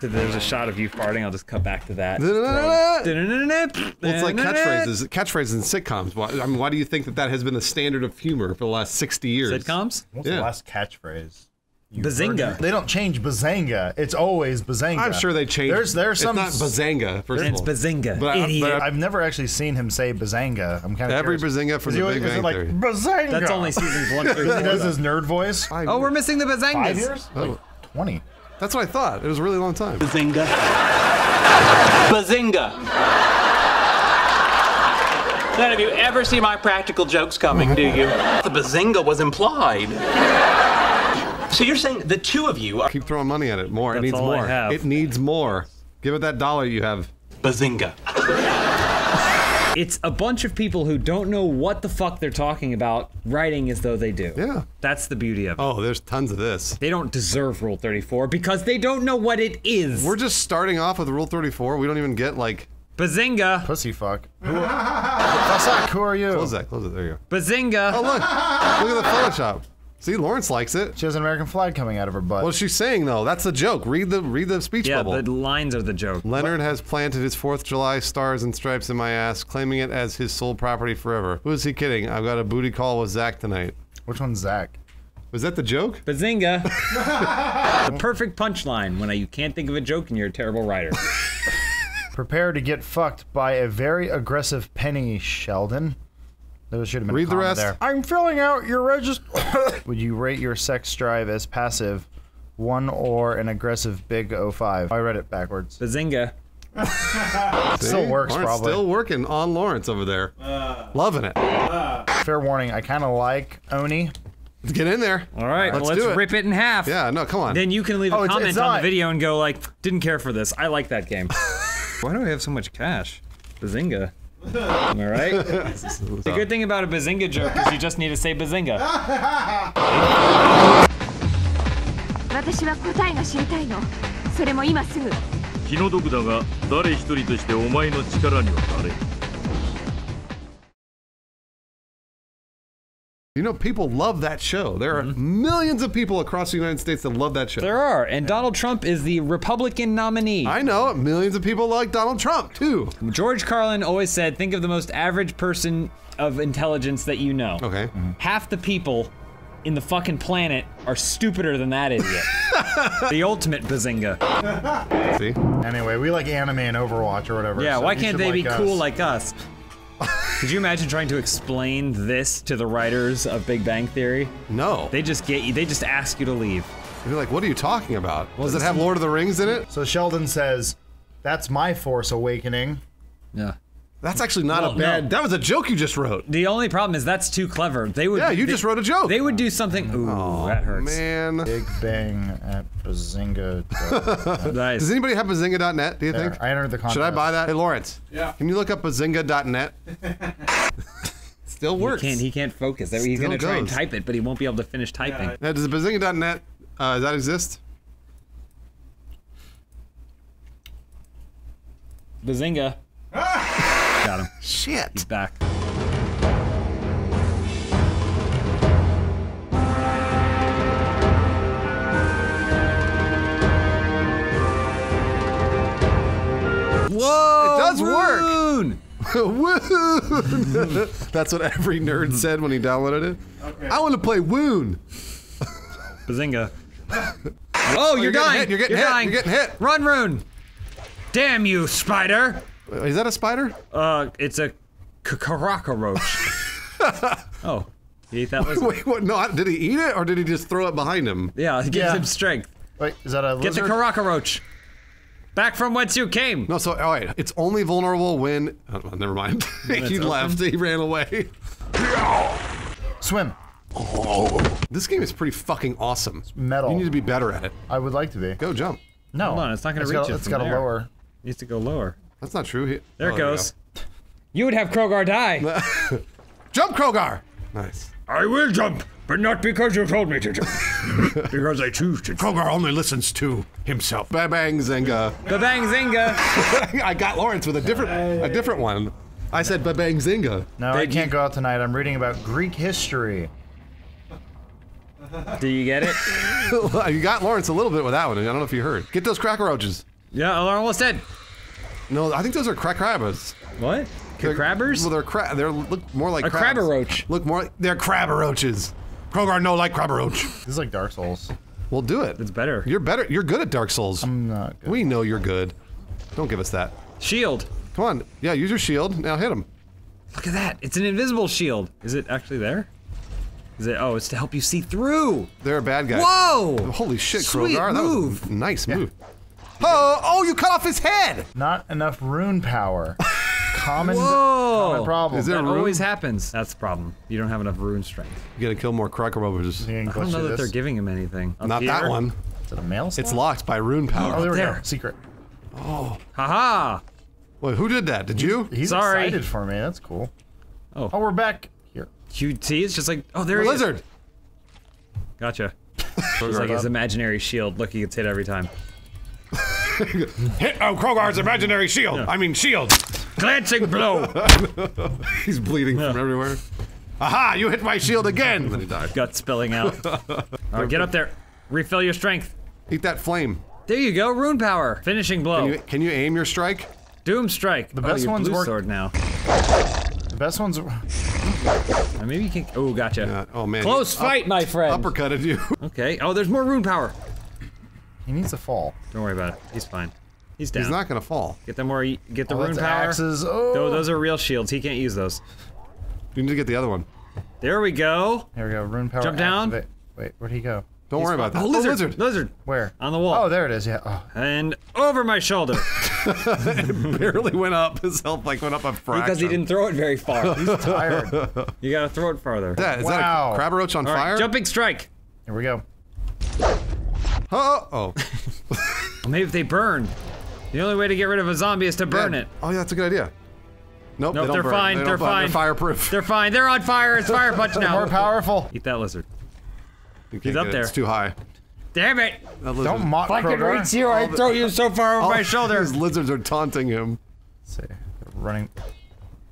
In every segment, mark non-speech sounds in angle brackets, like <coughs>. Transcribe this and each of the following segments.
There's a shot of you farting. I'll just cut back to that. Well, it's like catchphrases. <laughs> Catchphrases in sitcoms. Why, I mean, why do you think that that has been the standard of humor for the last 60 years? Sitcoms? What's Yeah. the last catchphrase? You Bazinga. heard? They don't change bazanga. It's always bazanga. I'm sure they change. There's there's some. It's not Bazanga. First It's of all. Bazinga. But I- idiot. but I- I've never actually seen him say bazanga. I'm kind of Every Bazinga from The Big is Bang it like Theory. bazanga? That's only seasons one through He does his nerd voice. Five Oh, we're missing the Five years? Like oh, twenty. That's what I thought. It was a really long time. Bazinga. Bazinga. None of you ever see my practical jokes coming, do you? The bazinga was implied. So you're saying the two of you are Keep throwing money at it. More. it needs all I more. have. It needs more. Give it that dollar you have. bazinga. It's a bunch of people who don't know what the fuck they're talking about writing as though they do. Yeah. That's the beauty of it. Oh, there's tons of this. They don't deserve Rule 34 because they don't know what it is. We're just starting off with Rule 34. We don't even get like. Bazinga! Pussy fuck. <laughs> Who, that's not. Who are you? Close that. Close it. There you go. Bazinga! Oh look! Look at the Photoshop. See, Lawrence likes it. She has an American flag coming out of her butt. What's she saying though? That's the joke. Read the read the speech yeah, bubble. the lines are the joke. Leonard has planted his Fourth of July stars and stripes in my ass, claiming it as his sole property forever. Who is he kidding? I've got a booty call with Zach tonight. Which one's Zach? Was that the joke? Bazinga! <laughs> the perfect punchline when you can't think of a joke and you're a terrible writer. <laughs> Prepare to get fucked by a very aggressive Penny Sheldon. There should have been a Read the rest. there. I'm filling out your register. <coughs> Would you rate your sex drive as passive, one or an aggressive big 05? I read it backwards. Bazinga! <laughs> Still works Lawrence probably. Still working on Lawrence over there. Uh. Loving it. Uh. Fair warning, I kind of like Oni. Let's get in there. All right, Let's well, let's do it. rip it in half. Yeah, no, come on. Then you can leave a Oh, it's- comment it's on the video and go like, didn't care for this. I like that game. <laughs> Why do I have so much cash? Bazinga. Am I right? the good thing about a bazinga joke is you just need to say bazinga. 私は答えが知りたいのそれも今すぐ気の毒だが誰一人としてお前の力にはなれん You know, people love that show. There are mm-hmm. millions of people across the United States that love that show. There are, and Donald Trump is the Republican nominee. I know. Millions of people like Donald Trump, too. George Carlin always said, think of the most average person of intelligence that you know. Okay. Mm-hmm. Half the people in the fucking planet are stupider than that idiot. <laughs> the ultimate bazinga. See? Anyway, we like anime and Overwatch or whatever. Yeah, so why can't should they be like cool like us? Could you imagine trying to explain this to the writers of Big Bang Theory? No. They just get you. They just ask you to leave. You're like, what are you talking about? Does it have Lord of the Rings in it? So Sheldon says, "That's my Force Awakening." Yeah. That's actually not Well, a bad. no. That was a joke you just wrote. The only problem is that's too clever. They would. Yeah, you they- just wrote a joke. They would do something. Ooh, that hurts. Man. Big Bang at Bazinga. <laughs> Nice. Does anybody have bazinga.net, do you There, think? I entered the contest. Should I buy that? Hey, Lawrence. Yeah. Can you look up bazinga.net? <laughs> Still He works. can't. He can't focus. He's Still gonna try and type it, but he won't be able to finish typing. Now, does bazinga.net, uh, does that exist? Bazinga. Got him. <laughs> Shit. He's back. Whoa! It does work. Woon! <laughs> Woon! <laughs> That's what every nerd said when he downloaded it. I want to play Woon. Bazinga. Oh, you're, you're getting dying. hit, you're getting hit, dying. you're getting hit. Run, Rune. Damn you, spider. Is that a spider? Uh, it's a karaka roach. <laughs> oh, you ate that lizard? Wait, what? No, did he eat it or did he just throw it behind him? Yeah, it gives Yeah. him strength. Wait, is that a Get the lizard? karaka roach. Back from whence you came. No, so, all right. It's only vulnerable when. Oh, never mind. <laughs> he open? left. He ran away. Swim. Oh. This game is pretty fucking awesome. metal. You need to be better at it. I would like to be. Go jump. No. Hold on, it's not gonna It's reach got, it It's from got to there. lower. Needs to go lower. That's not true. He- There oh, it we goes. You would have Krogar die. <laughs> Jump, Krogar! Nice. I will jump, but not because you told me to jump. <laughs> because I choose to. Krogar only listens to himself. Ba bang bang, Zenga. Babang <laughs> Zinga. I got Lawrence with a different, a different one. I said ba bang zinga. No, I can't go out tonight. I'm reading about Greek history. Do you get it? you got Lawrence a little bit with that one. I don't know if you heard. Get those cracker roaches. Yeah, I'm almost dead. No, I think those are crack crabbers. What? They're- Crabbers? Well, they're cra- they're look more like A crabs. crabberoach. Look more. Like, they're crabberoaches. Krogar no like crabberoach. This is like Dark Souls. We'll do it. It's better. You're better. You're good at Dark Souls. I'm not good. we know you're good. Don't give us that. Shield. Come on. Yeah, use your shield. Now hit him. Look at that. It's an invisible shield. Is it actually there? Is it? Oh, it's to help you see through. They're a bad guy. Whoa! Holy shit, Sweet Krogar. That was move. a nice move. Oh, oh, you cut off his head. Not enough rune power. <laughs> Common, Whoa. common problem. Is there That room? always happens. That's the problem. You don't have enough rune strength. You gotta kill more cracker roaches. You can I don't know through that they're giving him anything. Up Not here? that one. Is it a mail It's locked by rune oh, power. Oh, there we There. go. Secret. Oh. Haha! Wait, who did that? Did you? He's Sorry. excited for me. That's cool. Oh. Oh, we're back here. QT see, it's just like, oh, there The he is. lizard. Gotcha. <laughs> It's like his imaginary shield. Look, he gets hit every time. Hit oh, Krogar's imaginary shield. I mean, shield. Glancing blow! <laughs> He's bleeding from everywhere. Aha! You hit my shield again. And then he died. Gut spilling out. <laughs> Alright, get up there. Refill your strength. Eat that flame. There you go, rune power. Finishing blow. Can you, can you aim your strike? Doom strike. The best oh, ones work- sword now. The best ones. Maybe you can. Oh, gotcha. Uh, oh man. Close he up- fight, my friend. Uppercutted you. Okay. Oh, there's more rune power. He needs to fall. Don't worry about it. He's fine. He's down. He's not gonna fall. Get the more. Get the Oh, rune that's power. axes. Oh. Tho- those are real shields. He can't use those. You need to get the other one. There we go. There we go. Rune power. Jump down. activate. Wait, where'd he go? Don't worry about that. Oh, oh lizard. Lizard. Where? On the wall. Oh, there it is. Yeah. Oh, And over my shoulder. <laughs> <laughs> it barely went up. His health like went up a fraction. because he didn't throw it very far. <laughs> He's tired. you gotta throw it farther. That, is Wow. that a crab roach on All right, fire? jumping strike. Here we go. Oh, oh. <laughs> Well, maybe if they burn. The only way to get rid of a zombie is to burn Yeah. it. Oh yeah, that's a good idea. Nope, Nope, they don't they're burn. fine, They they're don't fine. They're fireproof. They're fine. They're on fire. It's fire punch <laughs> now. More powerful. Eat that lizard. He's up it. there. It's too high. Damn it! That Don't mock If I could reach you, I'd throw you so far over all my <laughs> shoulder. These lizards are taunting him. Let's see. Running.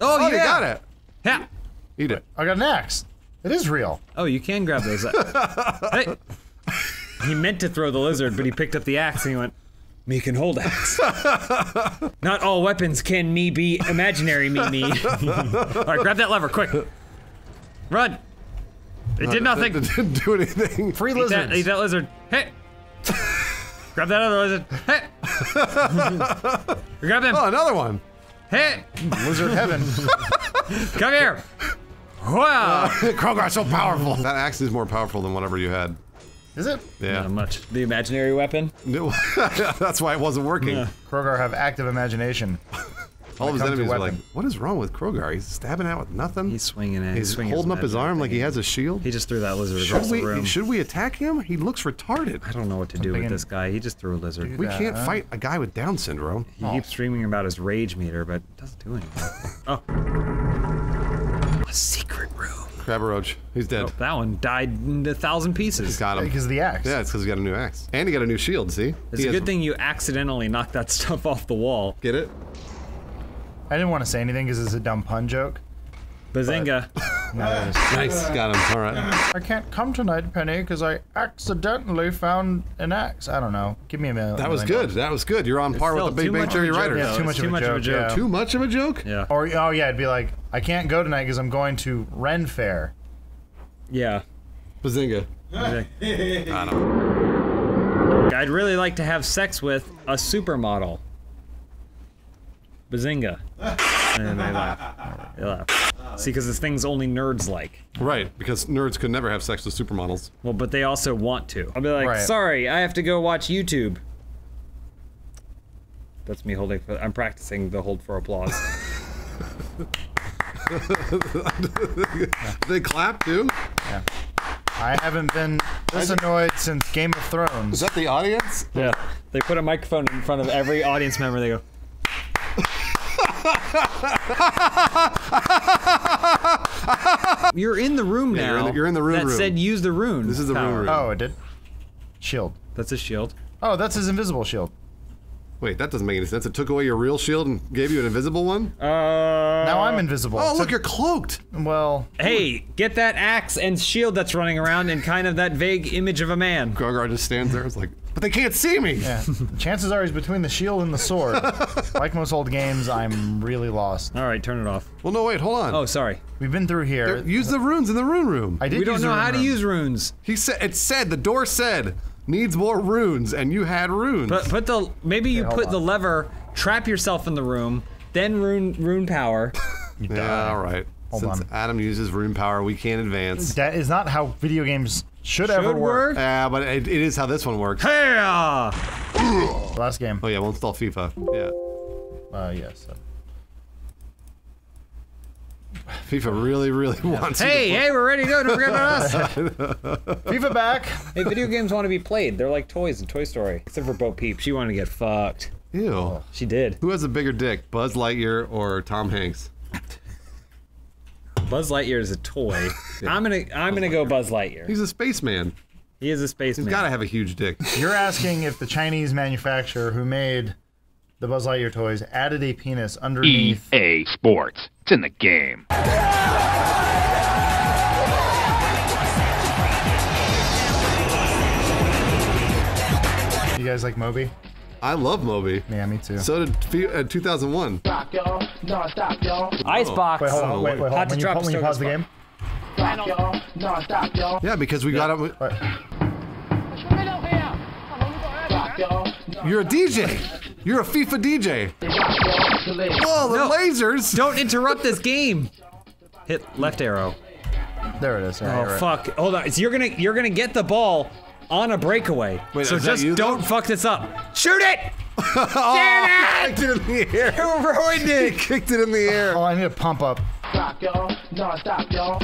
Oh, Oh, yeah. you got it. Yeah. Eat it. I got an axe. It is real. Oh, you can grab those. hey. He meant to throw the lizard, but he picked up the axe and he went, me can hold axe. <laughs> Not all weapons can me be imaginary me me. <laughs> all right, grab that lever, quick. Run. It did nothing. It didn't do anything. Free Eat that, eat that lizard. Hey. grab that other lizard. Hey. grab him. Oh, another one. Hey. Lizard heaven. Come here. Wow. <laughs> Krogar's so powerful. That axe is more powerful than whatever you had. Is it? Yeah. Not much. The imaginary weapon. No, <laughs> That's why it wasn't working. Yeah. Krogar have active imagination. <laughs> All of his comes to enemies are like, "What is wrong with Krogar? He's stabbing out with nothing. He's swinging it. He's swinging holding up his imaginary arm like he has a shield." He just threw that lizard should across we the room. should we attack him? He looks retarded. I don't know what to do with this guy. He just threw a lizard. We that, can't huh? fight a guy with Down syndrome. He keeps oh. screaming about his rage meter, but it doesn't do anything. <laughs> oh. A secret room. Crabberoach, he's dead. Oh, that one died in a thousand pieces. He's Got him. Because of the axe. Yeah, it's because he got a new axe, and he got a new shield. See, It's He a has- good thing you accidentally knocked that <laughs> stuff off the wall. Get it? I didn't want to say anything because it's a dumb pun joke. Bazinga. No, it is. Nice, got him. All right. I can't come tonight, Penny, because I accidentally found an axe. I don't know. Give me a minute. That was good. That was good. You're on par with Still, the Big too Bang much Theory of a joke, writers. Yeah, though. too It's much of a joke, yeah. Too much of a joke? Yeah. Or oh yeah, it'd be like I can't go tonight because I'm going to Ren Fair. Yeah. Bazinga. Okay. Got him. I'd really like to have sex with a supermodel. Bazinga. <laughs> And they laugh. They laugh. See, because this thing's only nerds like. Right, because nerds could never have sex with supermodels. Well, but they also want to. I'll be like, Right. sorry, I have to go watch YouTube. That's me holding. For, I'm practicing the hold for applause. <laughs> <laughs> They clap too. Yeah. I haven't been this annoyed since Game of Thrones. Is that the audience? yeah. They put a microphone in front of every audience member. They go. <laughs> You're in the room Yeah, now. you're in the- you're in the rune That room. said, use the rune. This is the rune power. room. Oh, it did. Shield. That's his shield. Oh, that's his invisible shield. Wait, that doesn't make any sense. It took away your real shield and gave you an invisible one? Uh, Now I'm invisible. oh, So- look, you're cloaked. well, hey, get that axe and shield that's running around and kind of that vague image of a man. Krogar just stands there. It's like, but they can't see me. yeah. chances are he's between the shield and the sword. <laughs> like most old games, I'm really lost. All right, turn it off. Well, no, wait, hold on. Oh, sorry. We've been through here. Use the runes in the rune room. I did We don't know the how room to use runes. He said it said the door said needs more runes, and you had runes. But put the maybe you put on. the lever, trap yourself in the room, then rune rune power. <laughs> You die. yeah, all right. Hold Since on. Adam uses rune power, we can't advance. That is not how video games should, ever Should work. work. Yeah, but it, it is how this one works. Hey! Last game. Oh yeah, we'll install FIFA. Yeah, Uh, yes. FIFA really, really wants. you to Hey, hey, we're ready to go. Don't forget about us. <laughs> FIFA back. hey, video games want to be played. They're like toys in Toy Story. Except for Bo Peep. She wanted to get fucked. Ew. She did. Who has a bigger dick, Buzz Lightyear or Tom Hanks? Buzz Lightyear is a toy. <laughs> I'm gonna I'm gonna go Buzz Lightyear. He's a spaceman. He is a spaceman. He's got to have a huge dick. <laughs> You're asking if the Chinese manufacturer who made the Buzz Lightyear toys added a penis underneath. EA Sports. It's in the game. You guys like Moby? I love Moby. Yeah, me too. So did Fi- uh, 2001. Icebox. wait, hold on. Oh, Wait, wait, hold Hot on. to When you, drop pa- when you stone pause the as game. Yeah, because we got it. What? You're a DJ. You're a FIFA DJ. Whoa, the No. lasers. Don't interrupt this game. Hit left arrow. There it is. Yeah, Oh right. fuck! Hold on. So you're gonna you're gonna get the ball on a breakaway. Wait, so just you, don't fuck this up. Shoot it! <laughs> Oh, kicked it in the air. You ruined He it. kicked it in the air. Oh, I need to pump up. Alright,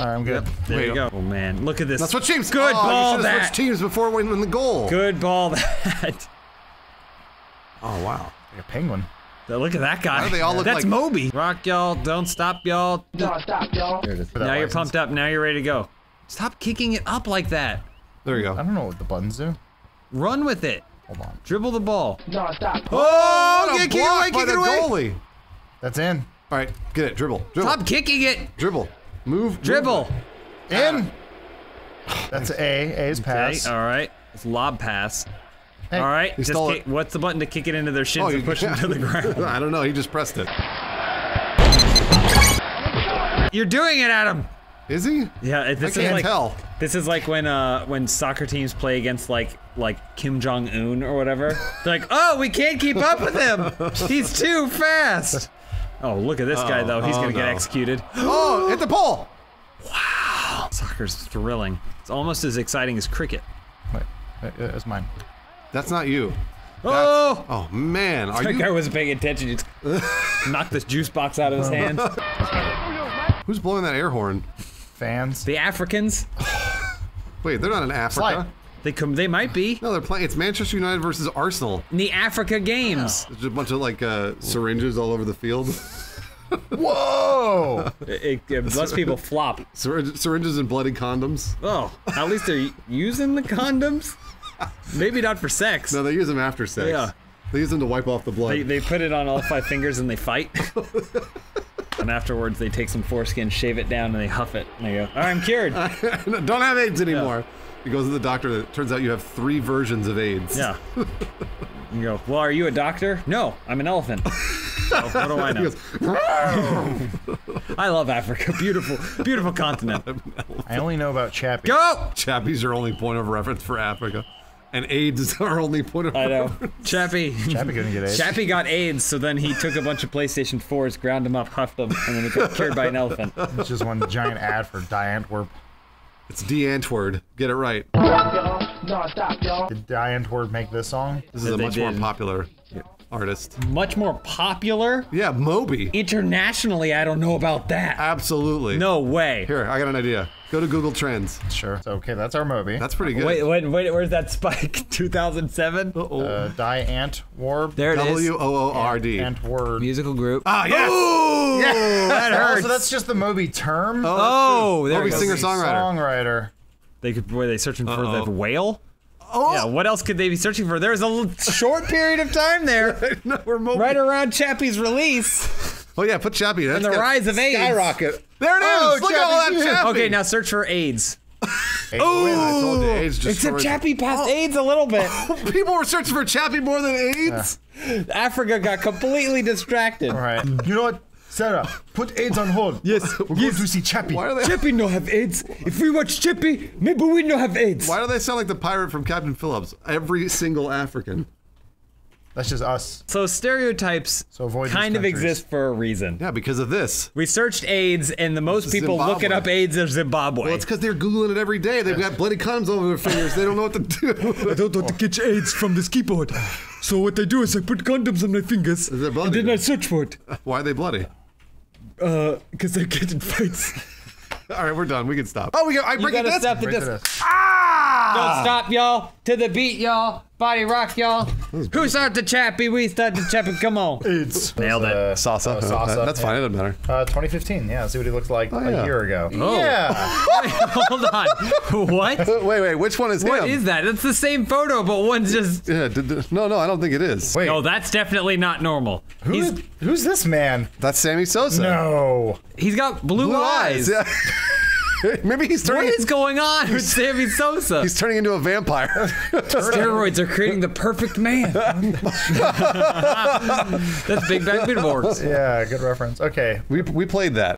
I'm good. There Wait, you go. Oh man, look at this. That's what teams. Good oh, ball. You That. switched teams before winning the goal. Good ball. <laughs> That. Oh wow. Like a penguin. Now Look at that guy. Why do they all look That's like- Moby. Rock y'all. Don't stop y'all. There it is. that Now you're license. pumped up. Now you're ready to go. Stop kicking it up like that. There you go. I don't know what the buttons do. Run with it. Hold on. Dribble the ball. Oh, kick it block away, by kick it away. goalie. That's in. All right, get it. Dribble. Dribble. Stop kicking it. Dribble. Move. Dribble. In. Ah. That's A. A is Okay. pass. All right. It's lob pass. Hey, All right. He Just kick, what's the button to kick it into their shins Oh, and you push them <laughs> to the ground? I don't know. He just pressed it. You're doing it, Adam. Is he? Yeah, it- I can't like tell. This is like when uh when soccer teams play against like like Kim Jong Un or whatever. They're like, oh, we can't keep up with him. He's too fast. Oh, look at this guy though. He's oh, gonna get executed. Oh, hit the pole. Wow. Soccer's thrilling. It's almost as exciting as cricket. Wait, wait, uh, mine. That's not you. Oh, Oh man, are that guy wasn't paying attention. He just <laughs> knocked this juice box out of his <laughs> hand. Who's blowing that air horn? Fans. The Africans, <laughs> Wait, they're not in Africa. Slide. they come. They might be No, they're playing. It's Manchester United versus Arsenal. in the Africa Games. There's a bunch of like uh, syringes all over the field. <laughs> Whoa! It, it lets people flop. Syringe- syringes and bloody condoms. Oh, at least they're using the condoms. Maybe not for sex. No, they use them after sex. Yeah. They use them to wipe off the blood. They, they put it on all five fingers and they fight. <laughs> and afterwards, they take some foreskin, shave it down, and they huff it. And they go, All right, I'm cured. <laughs> Don't have AIDS anymore. He goes to the doctor. It turns out you have three versions of AIDS. Yeah. You go, Well, are you a doctor? No, I'm an elephant. <laughs> So, what do I He know? goes, I love Africa. Beautiful, beautiful continent. I only know about Chappie. Go! Chappie's our only point of reference for Africa. And AIDS is our only point of I know. Chappie. Chappie couldn't get AIDS. Chappie got AIDS, so then he took a bunch of PlayStation 4s, ground them up, huffed them, and then he got cured by an elephant. It's just one giant ad for Die Antwerp. It's Die Antwoord. Get it right. Did Die Antwerp make this song? This is a they much more did. popular artist. Much more popular Yeah, Moby. internationally. I don't know about that. Absolutely. No way. Here, I got an idea. Go to Google Trends. Sure. So, okay, that's our Moby. That's pretty good. Wait, wait, wait, where's that spike? <laughs> 2007? uh, Die Antwerp. There it is. W O O R D. Antwerp. Musical group. Ah, yes! Ooh, that Oh, hurts. so that's just the Moby term? oh, there Moby it goes. singer songwriter. Songwriter. They could, were they searching for Uh-oh. the whale? Oh. Yeah, what else could they be searching for? There's a l- short period of time there, <laughs> no, we're moping. right around Chappie's release. Oh yeah, put Chappie. That's the rise of AIDS. Skyrocket. There it oh, is. Oh, Look at all that Chappie. Okay, now search for AIDS. <laughs> Oh, I told you, AIDS just Except Chappie passed AIDS a little bit. <laughs> People were searching for Chappie more than AIDS. Africa got completely distracted. All right. You know what? Sarah, put AIDS on hold. Yes, We're going to see Chappie. Why are they? Chappie no have AIDS. If we watch Chappie, maybe we no have AIDS. Why do they sound like the pirate from Captain Phillips? Every single African. That's just us. So stereotypes So avoid kind of exist for a reason. Yeah, because of this. We searched AIDS, and the most people Zimbabwe. looking up AIDS are Zimbabwe. Well, it's because they're googling it every day. They've got bloody condoms all over their fingers. They don't know what to do. I don't want to <laughs> catch AIDS from this keyboard. So what they do is I put condoms on my fingers, Is it and bloody? then I search for it. <laughs> Why are they bloody? Uh, because they're in fights. <laughs> All right, we're done. We can stop. Oh, we got. I you break gotta it. stop the Break disc. this. Don't stop, y'all. To the beat, y'all. Body rock, y'all. Who started the Chappie? We started the Chappie. Come on. AIDS. Nailed it. Uh, Salsa. oh, salsa. That's fine. It doesn't matter. Uh, 2015. Yeah. See what he looked like yeah. a year ago. Oh. Yeah. <laughs> Hold on. What? <laughs> Wait, wait. Which one is What him? is that? It's the same photo, but one's just. Yeah. Did, did- no, no. I don't think it is. Wait. Oh, that's definitely not normal. who He's is- who's this man? That's Sammy Sosa. No. he's got blue, Blue eyes. eyes. Yeah. <laughs> <laughs> Maybe he's What turning. is going on with <laughs> Sammy Sosa? He's turning into a vampire. <laughs> Steroids are creating the perfect man. That's Big Bang Beetleborgs. Yeah. Good reference. Okay. we, we played that.